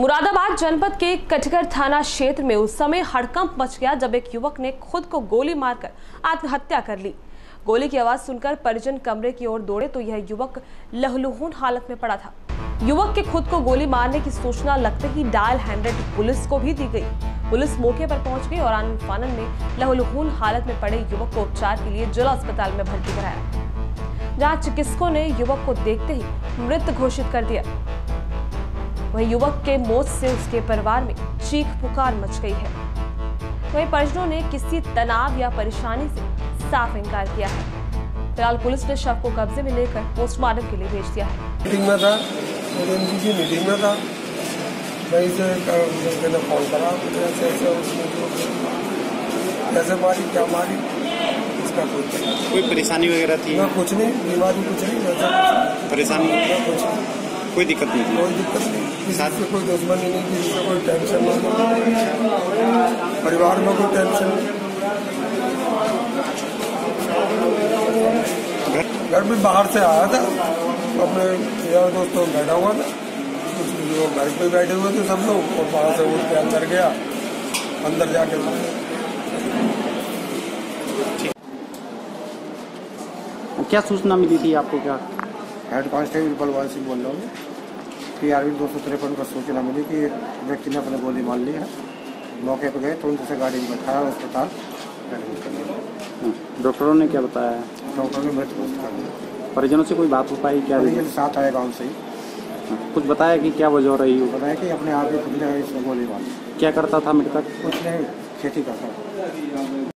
मुरादाबाद जनपद के कटघर थाना क्षेत्र में उस समय हड़कंप मच गया जब एक युवक ने खुद को गोली मारकर आत्महत्या कर ली। गोली की आवाज़ सुनकर परिजन कमरे की ओर दौड़े तो यह युवक लहलुहून हालत में पड़ा था। युवक के खुद को गोली मारने की सूचना लगते ही डायल हंड्रेड पुलिस को भी दी गई। पुलिस मौके पर पहुँच गई और आनंद फानन में लहलुहून हालत में पड़े युवक को उपचार के लिए जिला अस्पताल में भर्ती कराया। जहाँ चिकित्सकों ने युवक को देखते ही मृत घोषित कर दिया। वहीं युवक के मौत से उसके परिवार में चीख पुकार मच गई है। वहीं परिजनों ने किसी तनाव या परेशानी से साफ़ इनकार किया है। फ़िलहाल पुलिस ने शव को कब्जे में लेकर पोस्टमार्टम के लिए भेज दिया है। मीटिंग में था की मीटिंग में था। मैं इसे फ़ोन करा ऐसे उसने मारी क्या मारी इसका कोई कोई परेशानी वगैरह थी? ना कुछ नहीं बीमारी कुछ नहीं परेशानी? कुछ नहीं, कोई दिक्कत नहीं। कोई दिक्कत नहीं। किसी से कोई दुश्मनी नहीं किसी से कोई टेंशन नहीं परिवार में कोई टेंशन नहीं। घर? भी बाहर से आया था। तो अपने यार दोस्तों में बैठा हुआ था। कुछ जो घर पे बैठे हुए थे सब लोग। और बाहर से उठ के अंदर गया। अंदर जाके क्या सूचना मिली थी आपको क्या? हेड कांस्टेबल बलवान सिंह बोल रहा हूँ। पी आर दो सौ तिरपन का सूचना मिली कि एक व्यक्ति ने अपने गोली मार ली है। मौके पर गए तुरंत से गाड़ी में बैठाया अस्पताल लिया। डॉक्टरों ने क्या बताया? डॉक्टरों ने मृत घोषित कर दिया। परिजनों से कोई बात हो पाई क्या? परिजन साथ आए गाँव से ही। कुछ बताया कि क्या वजह हो रही हो? बताया कि अपने आप ही खुद ने इसमें गोली मार। क्या करता था मृतक? कुछ नहीं खेती करता